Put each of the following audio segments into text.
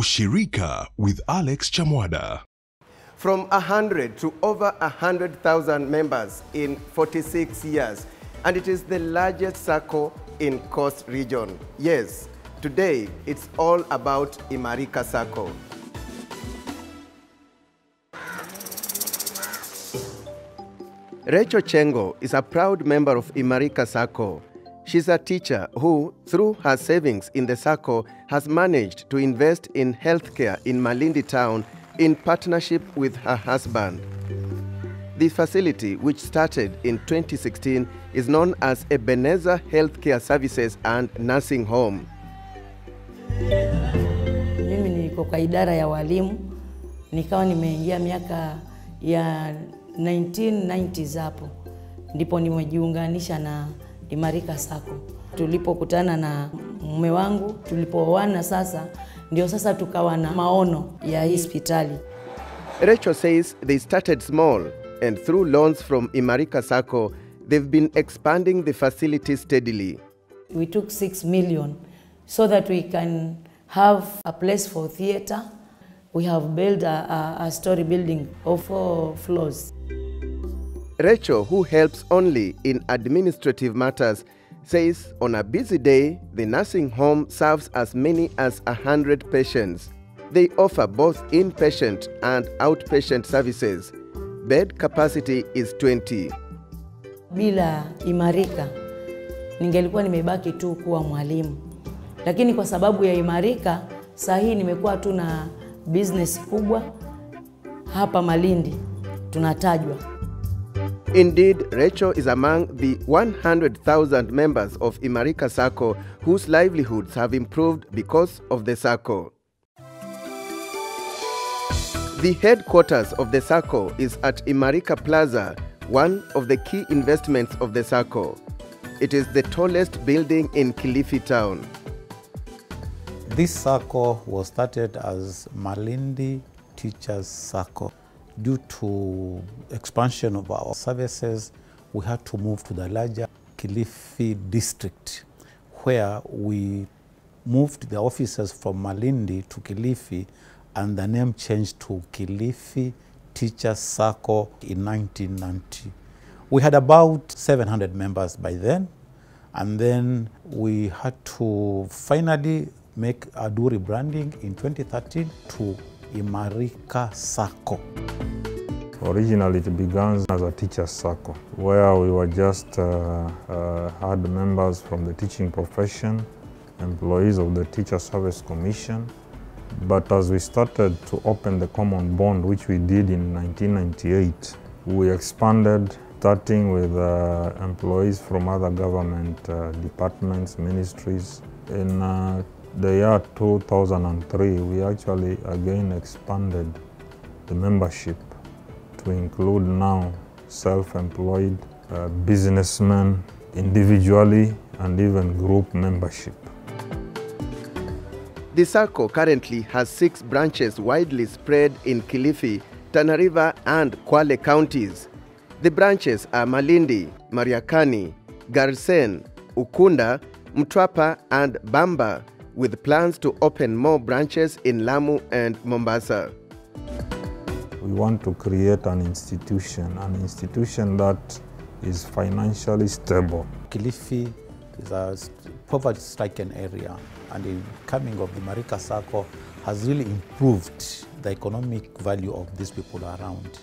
Ushirika with Alex Chamwada. From 100 to over 100,000 members in 46 years, and it is the largest SACCO in Coast Region. Yes, today it's all about Imarika SACCO. Rachel Chengo is a proud member of Imarika SACCO. She's a teacher who, through her savings in the SACCO, has managed to invest in healthcare in Malindi town in partnership with her husband. The facility, which started in 2016, is known as Ebenezer Healthcare Services and Nursing Home. Mimi niko kwa idara ya walimu, nikawa nimeingia miaka ya 1990s hapo, ndipo nimejiunganisha na Imarika SACCO. Tulipokutana na mume wangu, tulipooana sasa, ndio sasa tukawa na maono ya hospitali. Rachel says they started small, and through loans from Imarika SACCO, they've been expanding the facility steadily. We took 6 million so that we can have a place for theater. We have built a, a, a story building of four floors. Rachel, who helps only in administrative matters, says on a busy day, the nursing home serves as many as 100 patients. They offer both inpatient and outpatient services. Bed capacity is 20. Bila Imarika ningelikuwa nimebaki tu kuwa mwalimu, lakini kwa sababu ya Imarika saa hii nimekuwa tu na business kubwa hapa Malindi, tunatajwa. Indeed, Rachel is among the 100,000 members of Imarika SACCO whose livelihoods have improved because of the SACCO. The headquarters of the SACCO is at Imarika Plaza, one of the key investments of the SACCO. It is the tallest building in Kilifi town. This SACCO was started as Malindi Teachers SACCO. Due to expansion of our services, we had to move to the larger Kilifi district, where we moved the offices from Malindi to Kilifi, and the name changed to Kilifi Teachers Circle in 1990. We had about 700 members by then, and then we had to finally make a do rebranding in 2013 to Imarika SACCO. Originally, it began as a teacher's circle, where we were just uh, uh, had members from the teaching profession, employees of the Teacher Service Commission. But as we started to open the common bond, which we did in 1998, we expanded, starting with uh, employees from other government uh, departments, ministries. In uh, the year 2003, we actually again expanded the membership to include now self-employed uh, businessmen individually and even group membership. The SACCO currently has six branches widely spread in Kilifi, Tana River, and Kwale counties. The branches are Malindi, Mariakani, Garsen, Ukunda, Mtwapa, and Bamba, with plans to open more branches in Lamu and Mombasa. We want to create an institution, an institution that is financially stable. Kilifi is a poverty-stricken area, and the coming of the Imarika SACCO has really improved the economic value of these people around.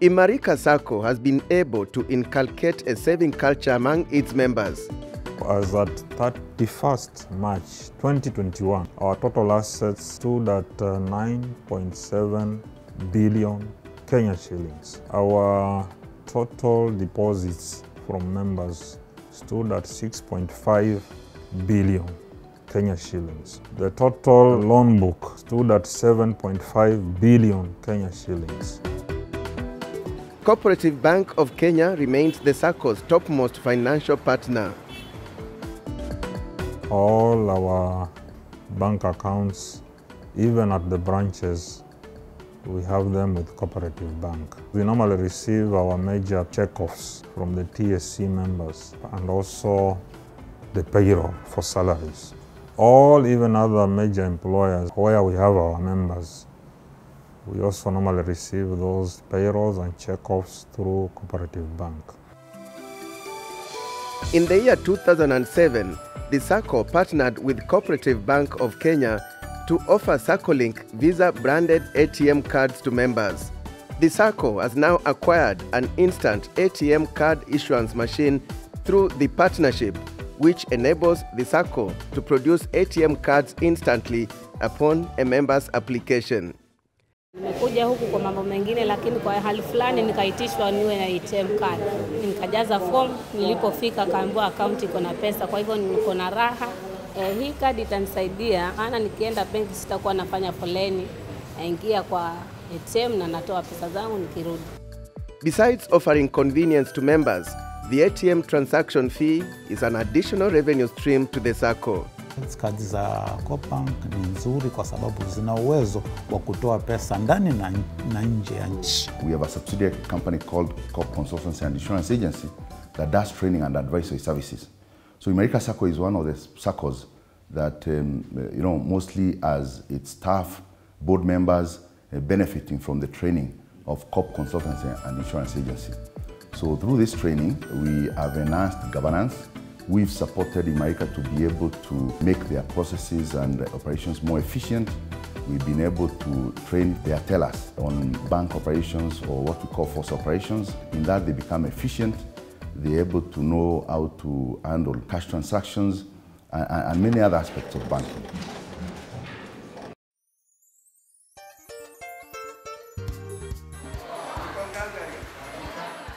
Imarika SACCO has been able to inculcate a saving culture among its members. As at 31st March 2021, our total assets stood at uh, 9.7 billion Kenya shillings. Our total deposits from members stood at 6.5 billion Kenya shillings. The total loan book stood at 7.5 billion Kenya shillings. Cooperative Bank of Kenya remains the SACCO's topmost financial partner. All our bank accounts, even at the branches, we have them with Cooperative Bank. We normally receive our major checkoffs from the TSC members and also the payroll for salaries. all even other major employers where we have our members. We also normally receive those payrolls and checkoffs through Cooperative Bank. In the year 2007, the SACCO partnered with Cooperative Bank of Kenya to offer SACCOLink Visa branded ATM cards to members. The SACCO has now acquired an instant ATM card issuance machine through the partnership, which enables the SACCO to produce ATM cards instantly upon a member's application. Nimekuja huku kwa mambo mengine, lakini kwa hali fulani nikaitishwa niwe na ATM card. Nikajaza form, nilipofika kaambiwa akaunti iko na pesa, kwa hivyo niko na raha. Eh, hii kadi itanisaidia maana nikienda benki sitakuwa nafanya foleni, naingia kwa ATM na natoa pesa zangu nikirudi. Besides offering convenience to members, the ATM transaction fee is an additional revenue stream to the SACCO. Kadi za Copank ni nzuri kwa sababu zina uwezo wa kutoa pesa ndani na, na nje ya nchi. We have a subsidiary company called COP Consultancy and Insurance Agency that does training and advisory services. So America Sacco is one of the SACCOs that, um, you know, mostly as its staff, board members, uh, benefiting from the training of COP Consultancy and Insurance Agency. So through this training, we have enhanced governance. We've supported Imarika to be able to make their processes and operations more efficient. We've been able to train their tellers on bank operations or what we call FOSA operations. In that, they become efficient. They're able to know how to handle cash transactions and, and many other aspects of banking.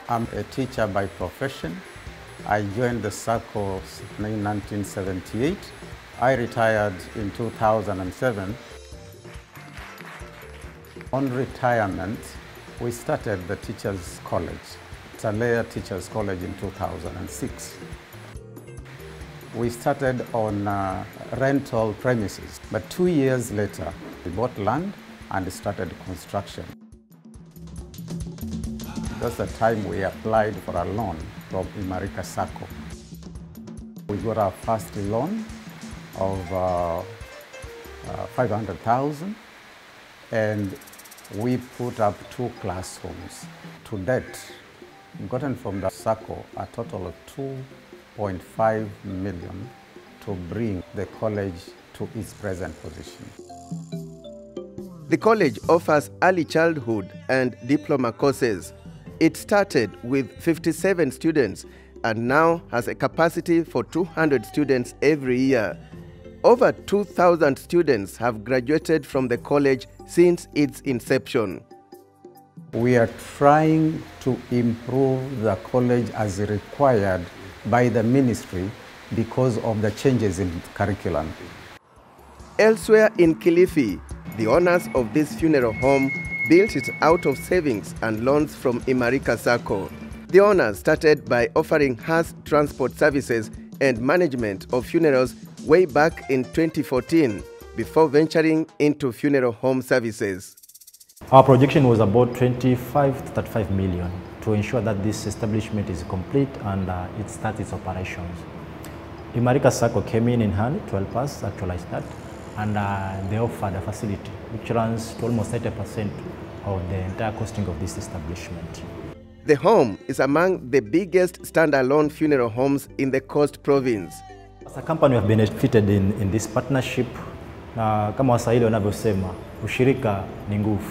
I'm a teacher by profession. I joined the SACCO in 1978. I retired in 2007. On retirement, we started the Teachers College, Talea Teachers College in 2006. We started on uh, rental premises, but two years later, we bought land and started construction. That's the time we applied for a loan from Imarika Sacco. We got our first loan of uh, uh, 500,000 and we put up two classrooms. To date, gotten from the Sacco a total of 2.5 million to bring the college to its present position. The college offers early childhood and diploma courses. It started with 57 students and now has a capacity for 200 students every year. Over 2,000 students have graduated from the college since its inception. We are trying to improve the college as required by the ministry because of the changes in curriculum. Elsewhere in Kilifi, the owners of this funeral home built it out of savings and loans from Imarika Sacco. The owners started by offering Haas transport services and management of funerals way back in 2014 before venturing into funeral home services. Our projection was about 25 to 35 million to ensure that this establishment is complete and uh, it starts its operations. Imarika Sacco came in in hand to help us actualize that and uh, they offer the facility which runs to almost 30% of the entire costing of this establishment. The home is among the biggest standalone funeral homes in the Coast Province. As a company we have benefited in, in this partnership na kama waswahili wanavyosema ushirika ni nguvu,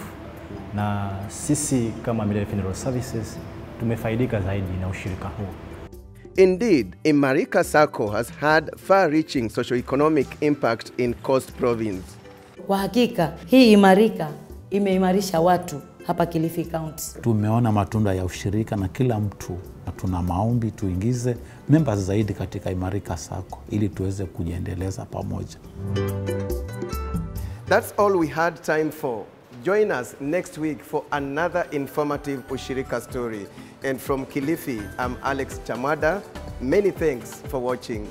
na sisi kama Milele Funeral Services tumefaidika zaidi na ushirika huu. Indeed, Imarika Sacco has had far-reaching socio-economic impact in Coast Province. Kwa hakika hii Imarika imeimarisha watu hapa Kilifi County. Tumeona matunda ya ushirika na kila mtu, na tuna maombi tuingize members zaidi katika Imarika Sacco ili tuweze kujiendeleza pamoja. That's all we had time for. Join us next week for another informative Ushirika story. And from Kilifi, I'm Alex Chamwada. Many thanks for watching.